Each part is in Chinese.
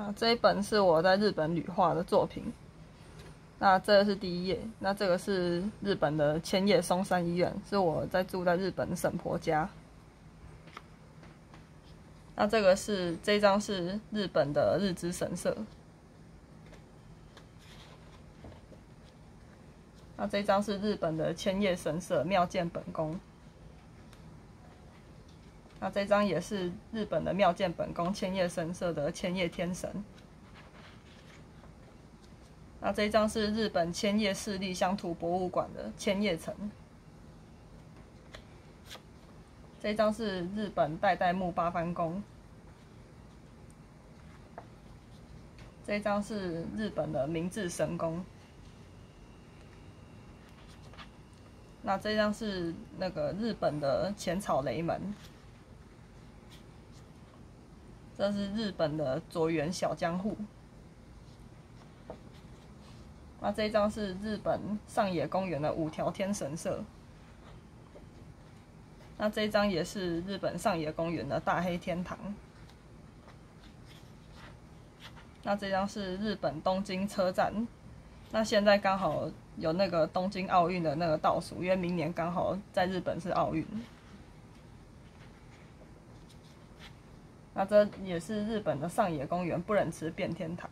啊，这一本是我在日本旅画的作品。那这个是第一页，那这个是日本的千叶松山医院，是我在住在日本沈婆家。那这个是这张是日本的日之神社。那这张是日本的千叶神社妙见本宫。那这张也是日本的妙见本宫千叶神社的千叶天神。那这张是日本千叶市立乡土博物馆的千叶城。这张是日本代代木八幡宫。这张是日本的明治神宫。那这张是那个日本的浅草雷门。这是日本的佐原小江户。那这张是日本上野公园的五条天神社。那这张也是日本上野公园的大黑天堂。那这张是日本东京车站。那现在刚好有那个东京奥运的那个倒数，因为明年刚好在日本是奥运。那这也是日本的上野公园不忍池变天堂。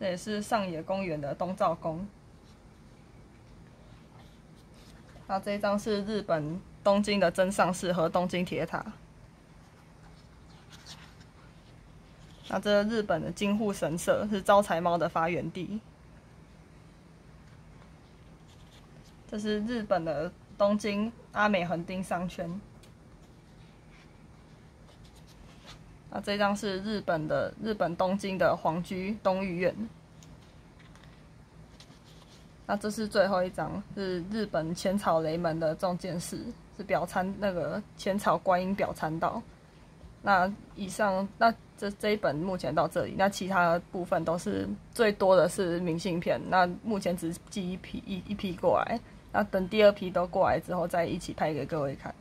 这也是上野公园的东照宫。那这一张是日本东京的真上寺和东京铁塔。那这日本的金户神社是招财猫的发源地。这是日本的东京阿美横丁商圈。那这张是日本的日本东京的皇居东御苑。那这是最后一张，是日本浅草雷门的中见寺，是表参那个浅草观音表参道。那以上那这这一本目前到这里，那其他部分都是最多的是明信片。那目前只寄一批一一批过来，那等第二批都过来之后再一起拍给各位看。